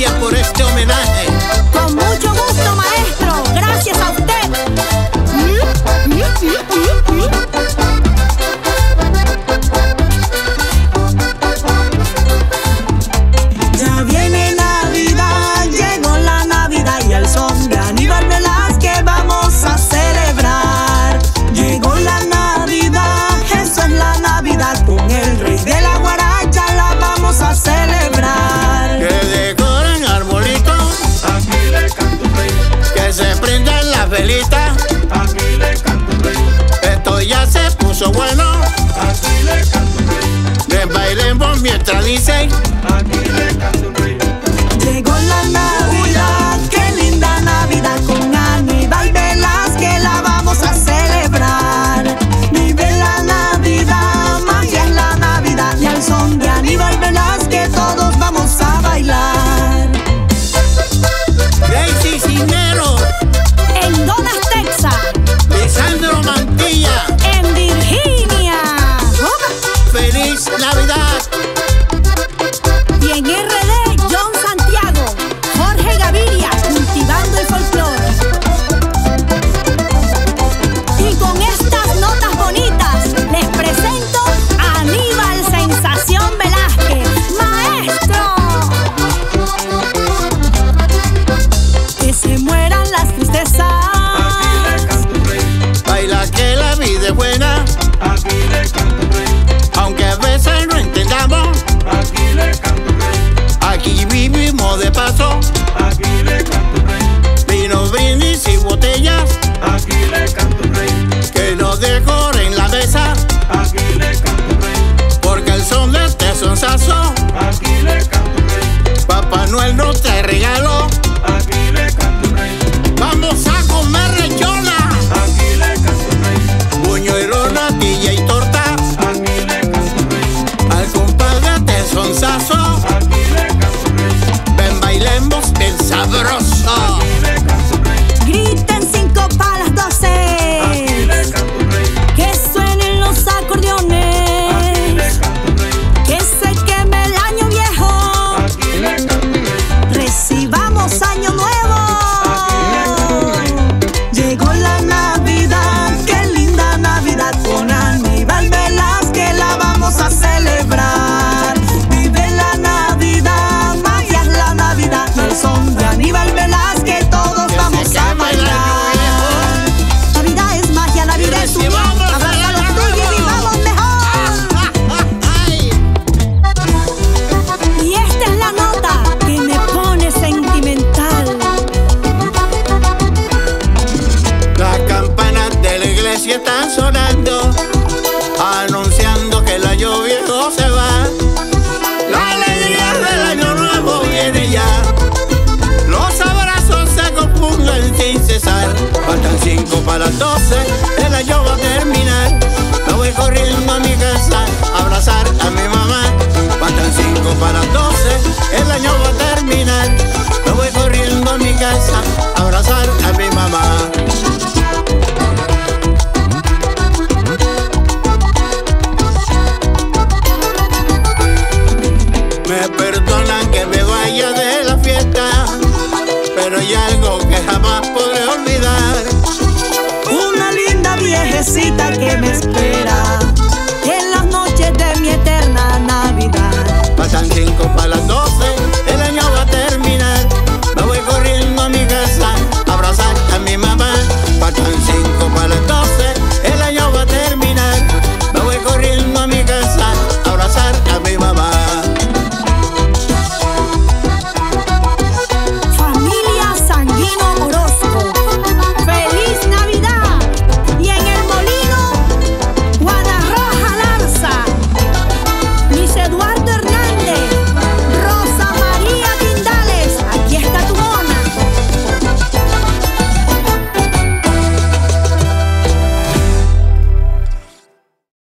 gracias por este homenaje. neutralicen. y ahí Para las doce el año va a terminar. Me voy corriendo a mi casa abrazar a mi mamá. Faltan cinco para las 12, el año va a terminar. Me voy corriendo a mi casa sorpresita que me espera.